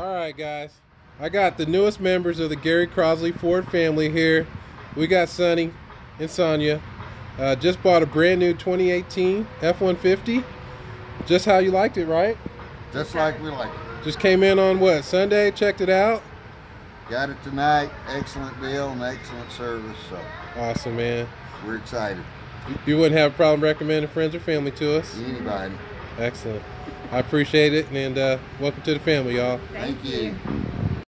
All right, guys. I got the newest members of the Gary Crossley Ford family here. We got Sonny and Sonia. Uh, just bought a brand new 2018 F-150. Just how you liked it, right? Just like we like it. Just came in on what, Sunday, checked it out? Got it tonight. Excellent deal and excellent service. So Awesome, man. we're excited. You wouldn't have a problem recommending friends or family to us? Anybody. Excellent. I appreciate it, and uh, welcome to the family, y'all. Thank you.